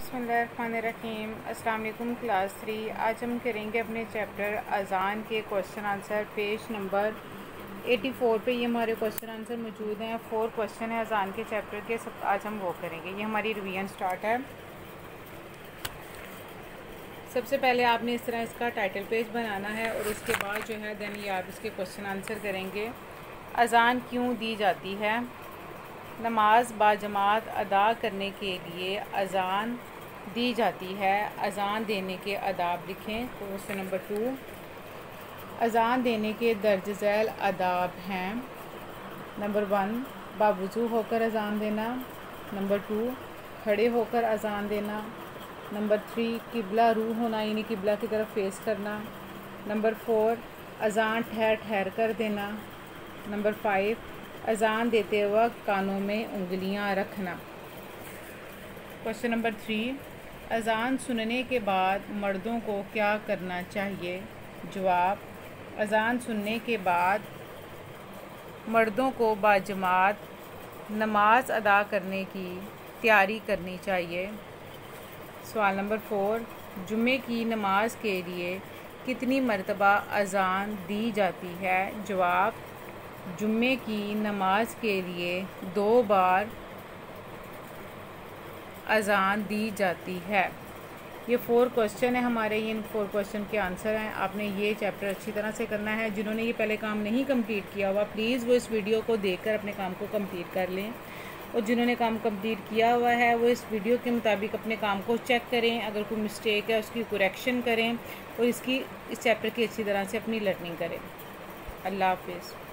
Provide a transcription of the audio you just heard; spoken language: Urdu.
بسم اللہ الرحمن الرحیم۔ السلام علیکم کلاس تھری۔ آج ہم کریں گے اپنے چیپٹر اذان کے question answer page number eighty four پہ۔ یہ ہمارے کوشچن آنسر موجود ہیں۔ فور کوشچن ہیں اذان کے چیپٹر کے۔ سب آج ہم وہ کریں گے۔ یہ ہماری ریویژن سٹارٹ ہے۔ سب سے پہلے آپ نے اس طرح اس کا ٹائٹل پیج بنانا ہے اور اس کے بعد جو ہے دین یہ آپ اس کے کوشچن آنسر کریں گے۔ اذان کیوں دی جاتی ہے؟ نماز با جماعت ادا کرنے کے لیے اذان دی جاتی ہے۔ اذان دینے کے اداب لکھیں۔ کوشچن نمبر ٹو اذان دینے کے درج ذیل اداب ہیں۔ نمبر ون، باوضو ہو کر اذان دینا۔ نمبر ٹو کھڑے ہو کر اذان دینا۔ نمبر تھری، قبلہ روح ہونا یعنی قبلہ کی طرف فیس کرنا۔ نمبر فور، اذان ٹھہر ٹھہر کر دینا۔ نمبر فائیو اذان دیتے وقت کانوں میں انگلیاں رکھنا۔ کوشچن نمبر تھری اذان سننے کے بعد مردوں کو کیا کرنا چاہیے؟ جواب، اذان سننے کے بعد مردوں کو باجماعت، نماز ادا کرنے کی تیاری کرنی چاہیے۔ سوال نمبر فور جمعے کی نماز کے لیے کتنی مرتبہ اذان دی جاتی ہے؟ جواب جمعے کی نماز کے لیے دو بار اذان دی جاتی ہے۔ یہ فور کوشچن ہے ہمارے ان فور کوشچن کے آنسر ہیں۔ آپ نے یہ چیپٹر اچھی طرح سے کرنا ہے۔ جنہوں نے یہ پہلے کام نہیں کمپلیٹ کیا ہوا پلیز وہ اس ویڈیو کو دیکھ کر اپنے کام کو کمپلیٹ کر لیں۔ اور جنہوں نے کام کمپلیٹ کیا ہوا ہے، وہ اس ویڈیو کے مطابق اپنے کام کو چیک کریں۔ اگر کوئی مسٹیک ہے، اس کی کریکشن کریں اور اس کی، اس چیپٹر کی اچھی طرح سے اپنی لرننگ کریں۔ اللہ حافظ۔